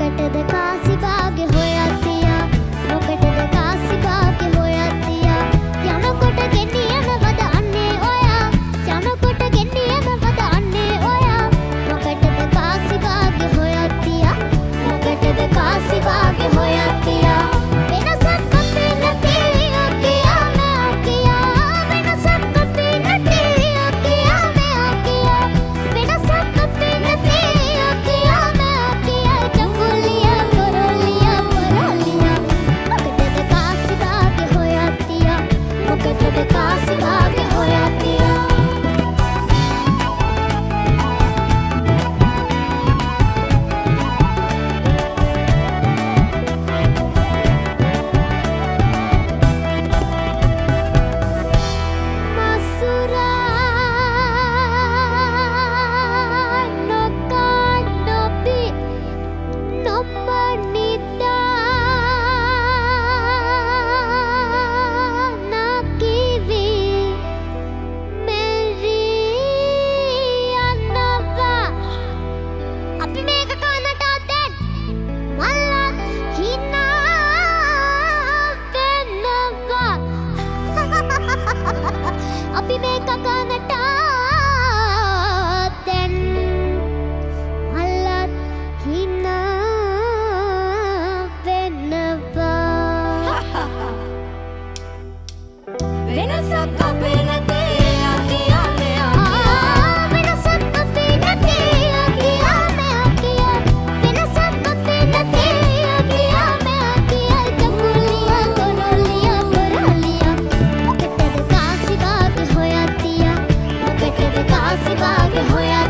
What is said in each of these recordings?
ಕಟ್ಟದ ಕಾಸಿಬಾಗೆ voy a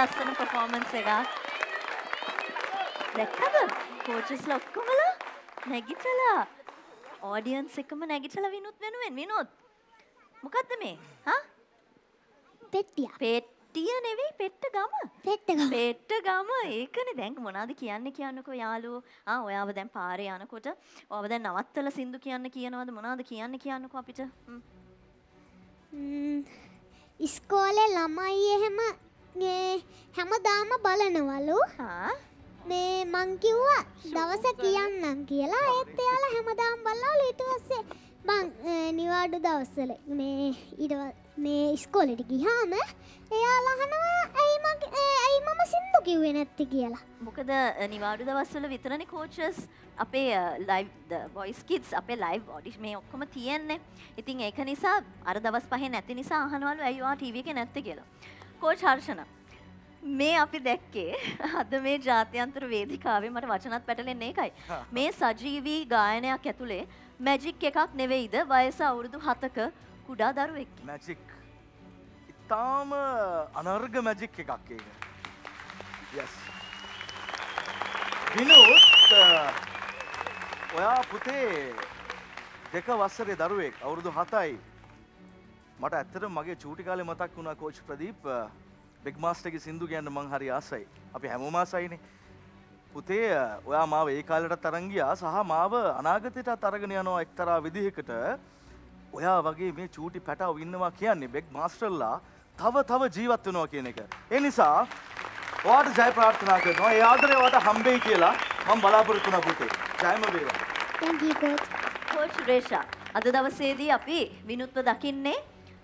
ලස්සන performance එකක්. දැක්කද? coachesලා ඔක්කොමලා නැගිටලා audience එකම නැගිටලා විනෝද් වෙනුවෙන් විනෝද්. මොකද්ද මේ? හා? පෙට්ටියක් පෙට්ටිය නෙවෙයි පෙට්ට ගම. පෙට්ටක පෙට්ට ගම ඒකනේ දැන් මොනවද කියන්නේ කියන්නකෝ යාළුවෝ ආ ඔයාව දැන් පාරේ යනකොට ඔයාව දැන් නවත්තලා සින්දු කියන්න කියනවද මොනවද කියන්න කියන්නකෝ අපිට ඉස්කෝලේ ළමයි එහෙම හැමදාම බලනවලු. මේ මං කිව්වා දවස කියන්නම් කියලා. ඒත් එයාලා හැමදාම පස්සේ මං ඒ, නිවාඩු දවස්වල මේ ඊට මේ ඉස්කෝලෙට ගිහාම එයාලා අහනවා ඇයි ඇයි මම සින්දු කිව්වේ නැත්තේ? කියලා. මොකද නිවාඩු දවස්වල විතරනේ කෝචස් අපේ ලයිව් වොයිස් කිඩ්ස් අපේ ලයිව් ඔඩිෂ් මේ ඔක්කොම තියෙන්නේ. ඉතින් ඒක නිසා අර දවස් පහේ නැති නිසා අහනවලු ඇයි ඔයා ටීවී එකේ නැත්තේ? කියලා කෝච් හර්ෂණ මේ අපි දැක්කේ අද මේ ජාත්‍යන්තර වේදිකාවේ මට වචනත් පැටලෙන්නේ ඒකයි. මේ සජීවී ගායනයක් ඇතුලේ මැජික් එකක් නෙවෙයිද වයස අවුරුදු 7ක කුඩා දරුවෙක්. මැජික් ඉතාම අනර්ග මැජික් එකක් ඒක. විනුත් ඔයා පුතේ දෙක වස්සරේ දරුවෙක් අවුරුදු හතයි මට ඇත්තට මගේ චූටි කාලේ මතක් වුණා කෝච් ප්‍රදීප් බෙක් මාස්ටර්ගේ සින්දු කියන්න මං හරි ආසයි. අපි හැමෝම ආසයිනේ. පුතේ ඔයා මාව ඒ කාලෙටත් අරන් ගියා සහ මාව අනාගතයටත් අරගෙන යනවා එක්තරා විදිහකට ඔයා වගේ මේ චූටි පැටව ඉන්නවා කියන්නේ බෙක් මාස්ටර්ලා තව තව ජීවත් වෙනවා කියන එක. ඒ නිසා ඔයාට ජය ප්‍රාර්ථනා කරනවා. ඒ ආදරය ඔයාට හම්බෙයි කියලා මම බලාපොරොත්තු වෙනවා පුතේ. ජයම වේවා. thank you coach coach Resha අද දවසේදී අපි විනුත්ව දකින්නේ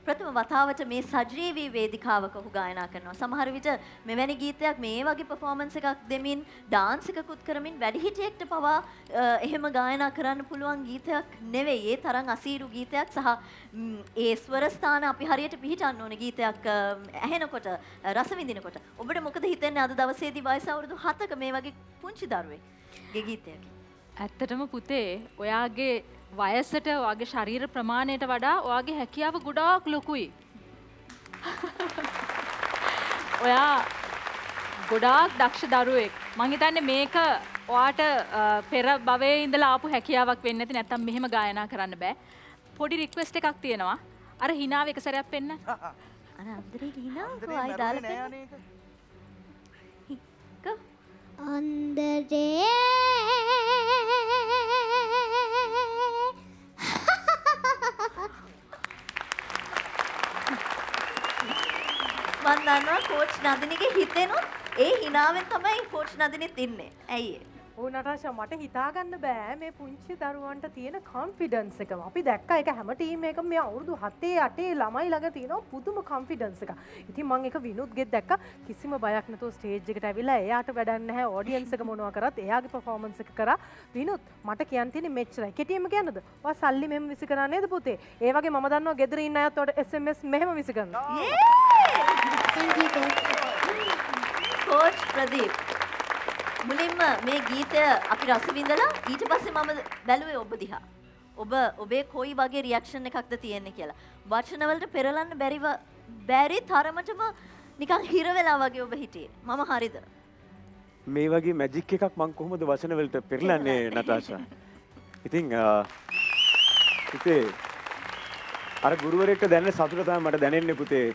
ප්‍රථම වතාවට මේ සජීවී වේදිකාවක ඔහු ගායනා කරනවා. සමහර විට මෙවැනි ගීතයක් මේ වගේ පර්ෆෝමන්ස් එකක් දෙමින් ඩාන්ස් එකකුත් කරමින් වැඩිහිටියෙක්ට පවා අ, එහෙම ගායනා කරන්න පුළුවන් ගීතයක් නෙවෙයි. ඒ තරම් අසීරු ගීතයක් සහ ම්, ඒ ස්වර ස්ථාන අපි හරියට පිහිටන්න ඕන ගීතයක් අ, ඇහෙනකොට අ, රස විඳිනකොට. ඔබට මොකද හිතෙන්නේ අද දවසේදී වයස අවුරුදු 7ක මේ වගේ පුංචි දරුවෙක්ගේ ගීතයක්? ඇත්තටම පුතේ ඔයාගේ වයසට ඔයාගේ ශරීර ප්‍රමාණයට වඩා ඔයාගේ හැකියාව ගොඩාක් ලොකුයි. ඔයා ගොඩාක් දක්ෂ දරුවෙක්. මං හිතන්නේ මේක ඔයාට පෙර භවයේ ඉඳලා ආපු හැකියාවක් වෙන්නේ නැති නැත්තම් මෙහෙම ගායනා කරන්න බෑ. පොඩි රික්වෙස්ට් එකක් තියෙනවා. අර හිනාව එක සැරයක් පෙන්න. අර අන්දරේ ගිහිනා අන්දරේ ආයි මැරුණේ දාලා නෑ දෙන්න. අනේක. Go. අන්දරේ මන් දන්නවා කෝච් නදිනිගේ හිතෙනුත් ඒ හිනාවෙන් තමයි කෝච් නදිනිත් ඉන්නේ. ඇයි? ඕ නටාශා මට හිතාගන්න බෑ මේ පුංචි දරුවන්ට තියෙන කම්ෆිඩන්ස් එකම අපි දැක්ක එක හැම ටීම් එක මේ අවුරුදු හතේ අටේ ළමයි ළඟ තියෙනවා පුදුම කම්ෆිඩන්ස් එක. ඉතින් මම එක විනුත්ගෙත් දැක්ක කිසිම බයක් නැතුව ස්ටේජ් එකට ඇවිල්ලා එයාට වැඩක් නැහැ ඔඩියන්ස් එක මොනවා කරත් එයාගේ පර්ෆෝමන්ස් එක කරා විනුත් මට කියන්න තියෙන්නේ මෙච්චරයි. කෙටියෙන්ම කියන්නද? ඔයා සල්ලි මෙහෙම විසි කරා නේද පුතේ? ඒ වගේ මම දන්නවා ගෙදර ඉන්න අයත් ඔයාට SMS මෙහෙම විසි කරනවා. Thank you coach coach Pradeep මුලින්ම මේ ගීතය අපි රස විඳලා ඊට පස්සේ මම බැලුවේ ඔබ දිහා. ඔබ ඔබේ කොයි වගේ රියක්ෂන් එකක්ද තියෙන්නේ කියලා. වචනවලට පෙරලන්න බැරිව බැරි තරමටම නිකන් හිර වෙලා වගේ ඔබ හිටියේ. මම හරිද? මේ වගේ මැජික් එකක් මං කොහොමද වචනවලට පෙරලන්නේ නටාශා. ඉතින් පුතේ අර ගුරුවරෙක්ට දැන්න සතුට තමයි මට දැනෙන්නේ පුතේ.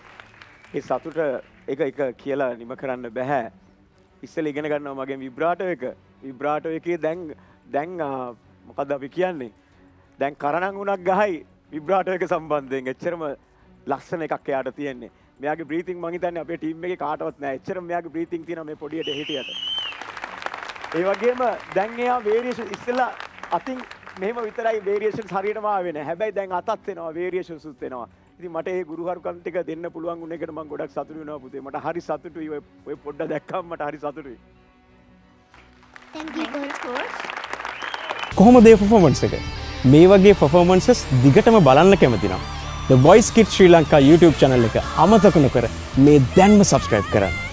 ඒ සතුට එක එක කියලා නිම කරන්න බැහැ. ඉස්සෙල්ලා ඉගෙන ගන්නවා මගේ විබ්‍රාටෝ එක. විබ්‍රාටෝ එකේ දැන් දැන් අ, මොකද්ද අපි කියන්නේ? දැන් කරණංගුණක් ගහයි විබ්‍රාටෝ එක සම්බන්ධයෙන් එච්චරම ලස්සන එකක් එයාට තියෙන්නේ. මෙයාගේ බ්‍රීතිං මං හිතන්නේ අපේ ටීම් එකේ කාටවත් නැහැ. එච්චරම මෙයාගේ බ්‍රීතිං තියෙනවා මේ පොඩියට හිටියට. ඒ වගේම දැන් එයා වේරියේෂන් ඉස්සෙල්ලා අතින් මෙහෙම විතරයි වේරියේෂන්ස් හරියටම ආවේ නැහැ. හැබැයි දැන් අතත් එනවා වේරියේෂන්ස් උත් එනවා. ඉතින් මට ඒ ගුරුහරුකම් ටික දෙන්න පුළුවන් වුණ එකට මම ගොඩක් සතුටු වෙනවා පුතේ. මට හරි සතුටුයි ඔය ඔය පොඩ්ඩ දැක්කම මට හරි සතුටුයි. thank you coach කෝච් කොහොම දේ ෆොෆෝමන්ස් එක මේ වගේ ෆොෆෝමන්සස් දිගටම බලන්න කැමතිනම් The Voice Kid Sri Lanka YouTube channel එක අමතක නොකර මේ දැන්ම සබස්ක්‍රයිබ් කරන්න